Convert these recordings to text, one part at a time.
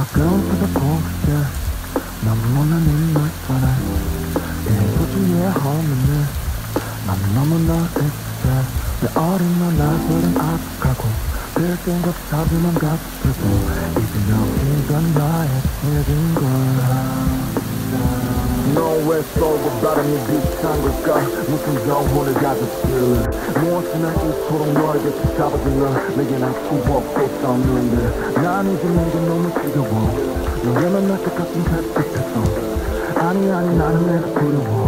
I go to the poster 너무나 늙었잖아. 이 소중의 허무는 난 너무나 됐어 내 어린 너나 서른 아프하고 그땐 겁사지만 같아도 이제 여기가 나의 모든 걸 너왜 쏘고 바람이 비슷한 걸까 무슨 영혼을 가졌길래 무엇이나 이토록 너를 곁에 잡아줄래 내게 난 수없고 없는데 난 이제 내게 너무 지겨워 너를 만날 것 같은 햇빛에서 아니 아니 나는 내가 두려워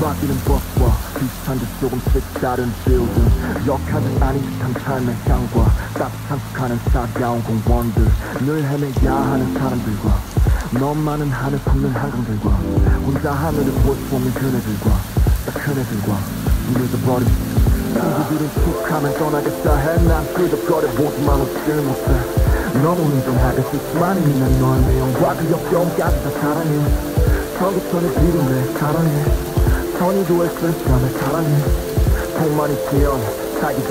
바뀌는 법과 비슷한 듯 조금씩 다른 빌딩 역한 듯 아닌 듯한 삶의 향과 툭하는 싸가운 공원들. 늘 헤매야 하는 사람들과 너만은 하늘 품는 한강들과 혼자 하늘을 볼수 없는 그네들과 딱 그네들과 잊어버린 친구들은 툭하면 떠나겠다 해난 끄덕거려 보지만 웃질 못해. 너무 인정하겠지만 이미 난 너의 내용과 그 역경까지 다 사랑해. 처음부터 내 뒤로 내 사랑해 선의도 했을 뻔해 사랑해 통만 있으면 살기